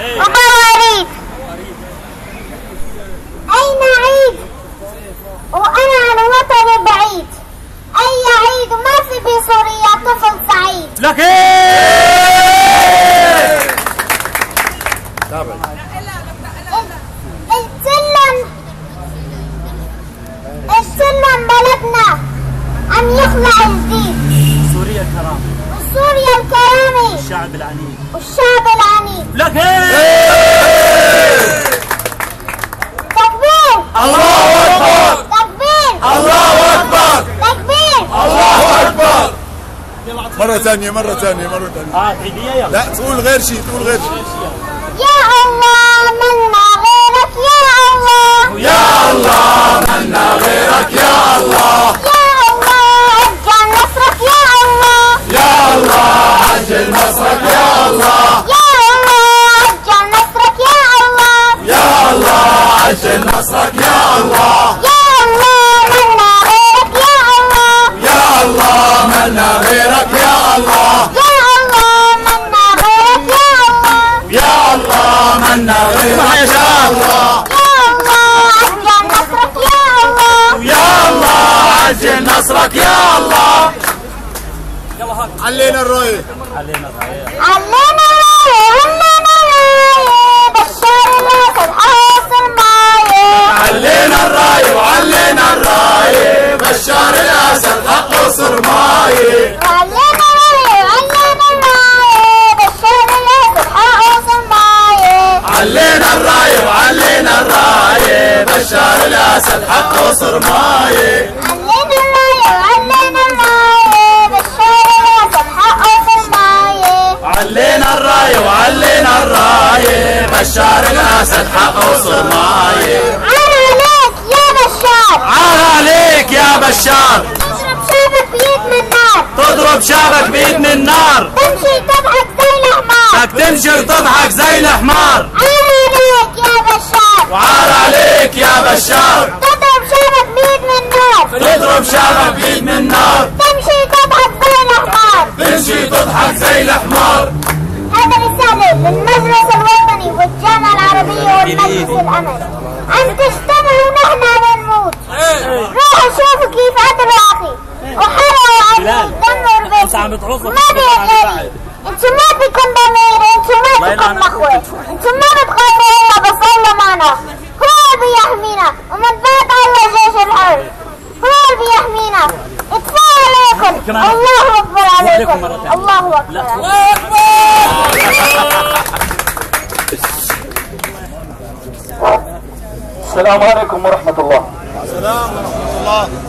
وبواريد أين عيد؟ وأنا عن وطني بعيد. أي عيد وما في بسوريا طفل سعيد. لك السلم السلم بلدنا أن يخلع الدين سوريا الكرامة وسوريا الكرامة الشعب العنيد. والشعب العنيد. لك تكبير. الله أكبر! تكبير. الله أكبر! تكبير. الله أكبر! مرة ثانية مرة ثانية مرة ثانية. آه عيدية يلا. لا تقول غير شيء تقول غير شيء. يا الله. الله يا الله اجعل نصرك يا الله يا الله عجل نصرك يا الله يا الله منا غيرك يا الله يا الله منا غيرك يا الله يا الله منا غيرك يا الله يا الله عجل نصرك يا الله علينا الرايه علينا الراية علمنا رايه علمنا رايه بشار الاسد حاصل معايه علينا الرايه وعلينا الرايه بشار الأسد حقه صرمايه علمنا رايه علمنا رايه بشار الأسد حاصل معايه علينا الرايه وعلينا الرايه بشار الأسد حقه صرمايه بشار الأسد حقه صرمايه عليك يا بشار عار عليك يا بشار. تضرب شابك بيد من نار تضرب شعبك بايد من نار تمشي تضحك زي الحمار بدك تمشي وتضحك زي الحمار عليك يا بشار. وعار عليك يا بشار. والمجلس الأمل أن تجتمعوا نحن بنموت روحوا شوفوا كيف قتلوا أخي وحرقوا بلال، عمي دمروا أنت عم بيتي بتعوق ما الفاعل. أنتوا ما فيكم ضمير أنتوا ما يلعنك. مخوة أنتوا ما بتخافوا الا بس الله معنا هو اللي بيحمينا ومن بعد الله جيش الحر هو اللي بيحمينا اتفاء عليكم. الله أكبر روح لكم عليكم. الله أكبر السلام عليكم ورحمة الله. سلام ورحمة الله.